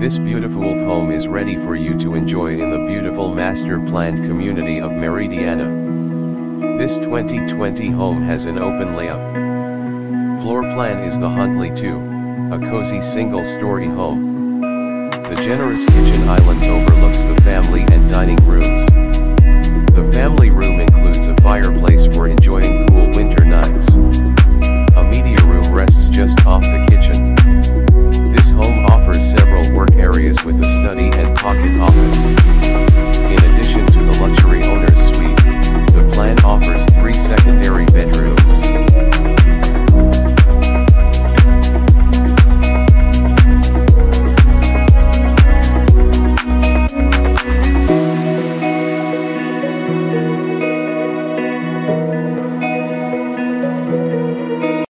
This beautiful home is ready for you to enjoy in the beautiful master planned community of Meridiana. This 2020 home has an open layout. Floor plan is the Huntley 2, a cozy single-story home. The generous kitchen island overlooks study and pocket office.